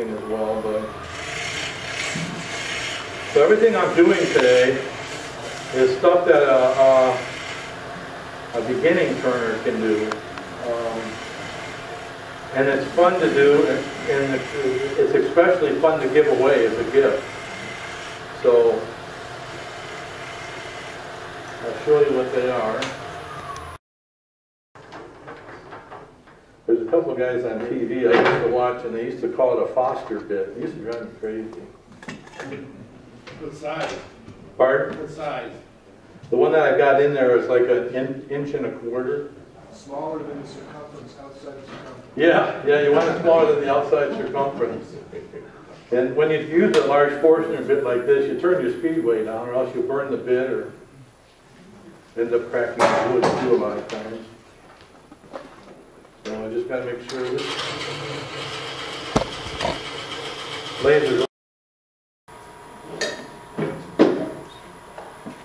as well, but. So everything I'm doing today is stuff that a, a, a beginning turner can do. Um, and it's fun to do, and it's especially fun to give away as a gift. So, I'll show you what they are. There's a couple of guys on TV I used to watch, and they used to call it a Foster bit. It used to drive me crazy. What size? Pardon? What size? The one that I got in there is like an in, inch and a quarter. Smaller than the circumference, outside the circumference. Yeah, yeah, you want it smaller than the outside circumference. And when you use a large Forstner bit like this, you turn your speedway down or else you'll burn the bit or end up cracking the wood too a lot of times. So I just gotta make sure this laser.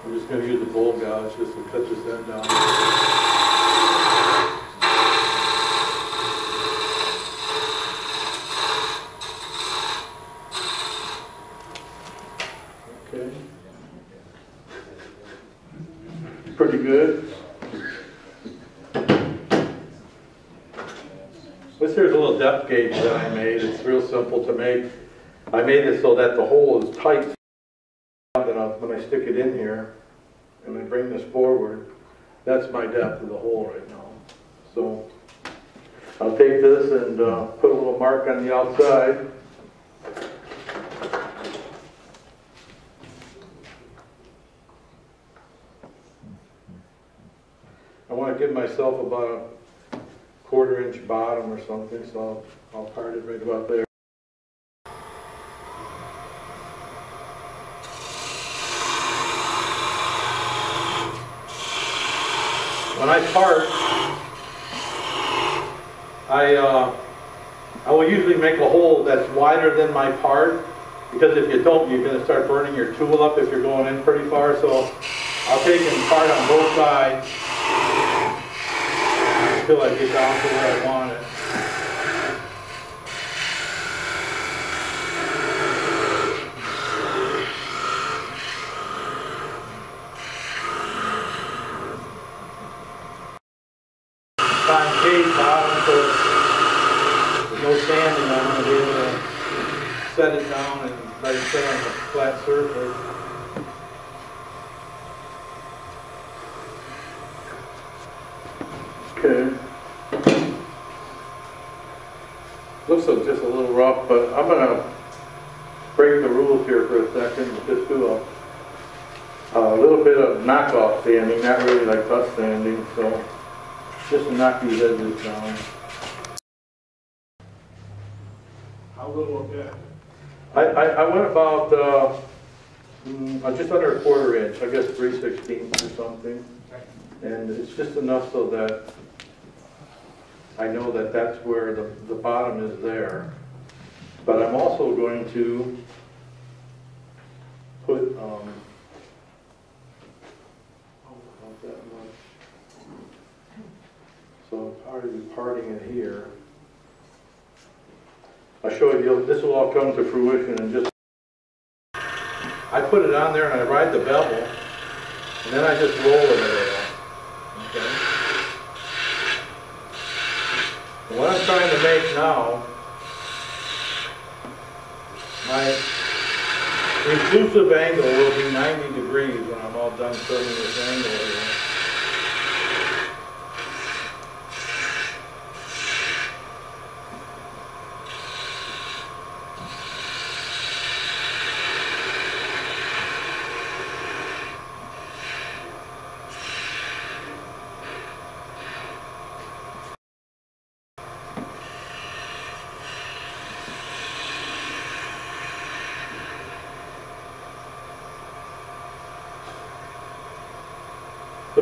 I'm just gonna use a bowl gouge just to cut this end down. Okay. Pretty good. This here's a little depth gauge that I made. It's real simple to make. I made it so that the hole is tight. Then I'll- when I stick it in here and I bring this forward, that's my depth of the hole right now. So I'll take this and uh, put a little mark on the outside. I want to give myself about a quarter inch bottom or something, so I'll, I'll part it right about there. When I part, I, uh, I will usually make a hole that's wider than my part, because if you don't, you're gonna start burning your tool up if you're going in pretty far, so I'll take and part on both sides until I get down to where I want it. I'm gonna be able to set it down and let it sit on a flat surface. Okay. Looks like just a little rough, but I'm gonna break the rules here for a second, just do a, a little bit of knockoff sanding, not really like dust sanding, so just to knock these edges down. How little of that? I, I, I went about, uh, mm, uh, just under a quarter inch, I guess three sixteenths or something. And it's just enough so that I know that that's where the, the bottom is there. But I'm also going to put, um, oh, not that much. So I'll probably be parting it here. I'll show you, this will all come to fruition in just, I put it on there and I ride the bevel, and then I just roll it around. Okay? What I'm trying to make now, my inclusive angle will be 90 degrees when I'm all done turning this angle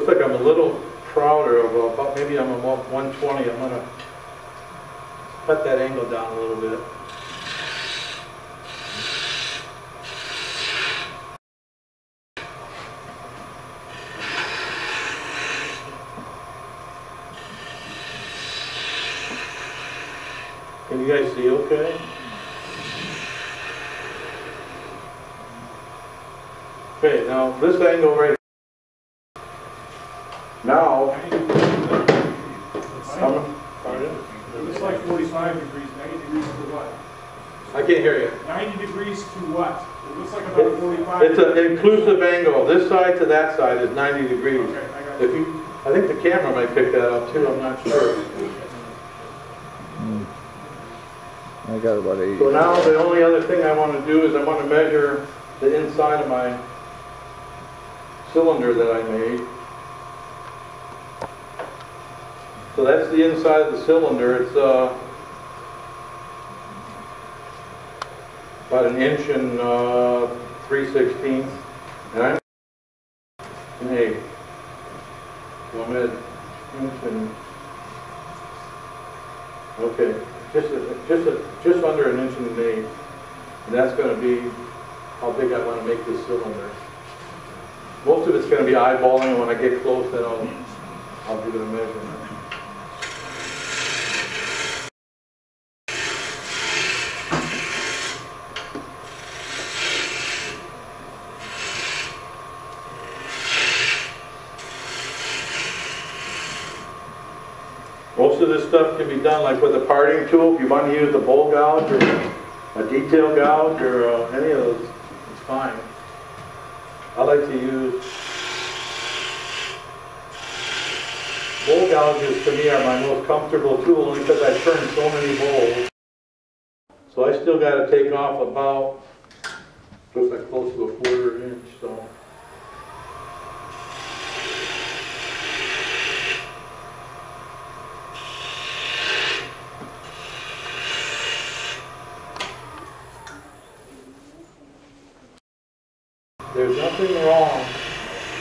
Looks like I'm a little prouder of uh, about maybe I'm about 120. I'm gonna cut that angle down a little bit. Can you guys see okay? Okay, now this angle right now, I'm. It looks like forty-five degrees, ninety degrees to what? I can't hear you. Ninety degrees to what? It looks like about forty-five. It's an inclusive angle. This side to that side is 90 degrees. Okay, I got If you, I think the camera might pick that up too, I'm not sure. Hmm. I got about eighty. So now the only other thing I want to do is I want to measure the inside of my cylinder that I made. So that's the inside of the cylinder. It's, uh, about an inch and, uh, three sixteenths. And eight. So I'm at inch and, okay, just, a- just, a- just under an inch and an eighth. And that's gonna be how big I wanna make this cylinder. Most of it's gonna be eyeballing, when I get close, then I'll, I'll it a measurement. Most of this stuff can be done like with a parting tool, if you want to use the bowl gouge or a detail gouge or uh, any of those, it's fine. I like to use, bowl gouges to me are my most comfortable tool because I turn so many bowls. So I still got to take off about, looks like close to a quarter inch, so. There's nothing wrong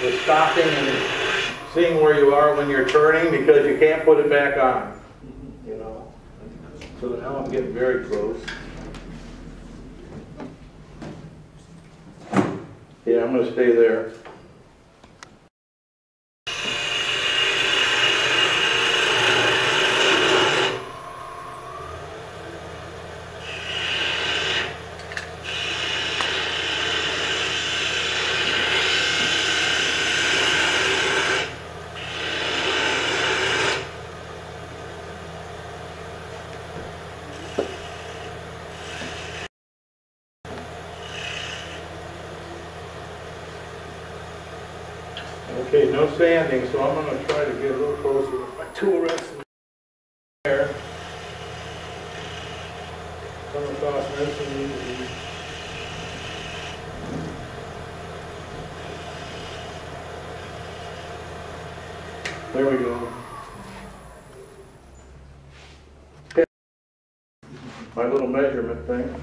with stopping and seeing where you are when you're turning because you can't put it back on, you know? So now I'm getting very close. Yeah, I'm gonna stay there. Okay, no sanding, so I'm gonna try to get a little closer with my tool rest there. Come across nice and easy. There we go. Okay. My little measurement thing.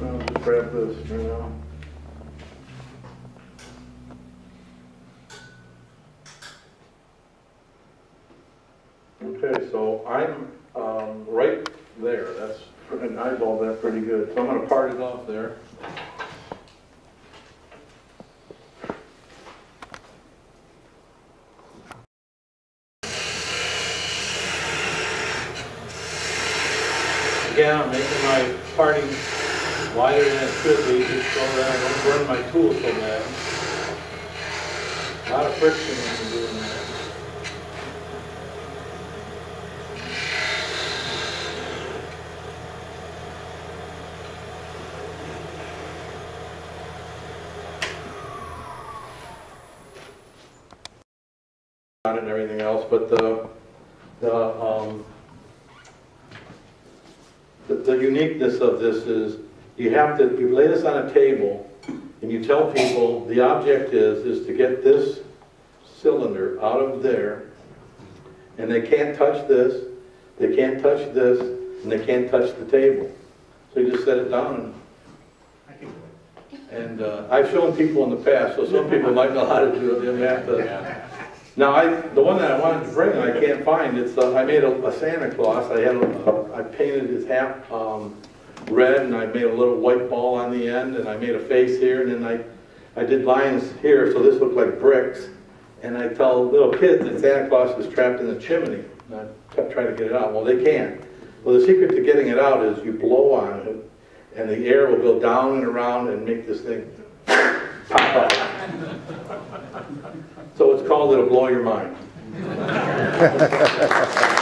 I'll just grab this for now. Okay, I'm um, right there, that's, eyeball that pretty good, so I'm gonna part it off there. Again, I'm making my parting wider than it should be, just so that I don't burn my tool so bad. A Lot of friction when you're doing that. On it and everything else, but the, the, um, the, the uniqueness of this is, you have to, you lay this on a table, and you tell people, the object is, is to get this cylinder out of there, and they can't touch this, they can't touch this, and they can't touch the table. So you just set it down and and uh, I've shown people in the past, so some people might know how to do it, they have to. Now, I, the one that I wanted to bring, I can't find, it's, uh, I made a a Santa Claus, I had, a- I painted his hat um, red, and I made a little white ball on the end, and I made a face here, and then I, I did lines here, so this looked like bricks. And I tell little kids that Santa Claus is trapped in the chimney, and I kept trying to get it out, well, they can't. Well, the secret to getting it out is you blow on it, and the air will go down and around and make this thing pop out. Called It'll Blow Your Mind.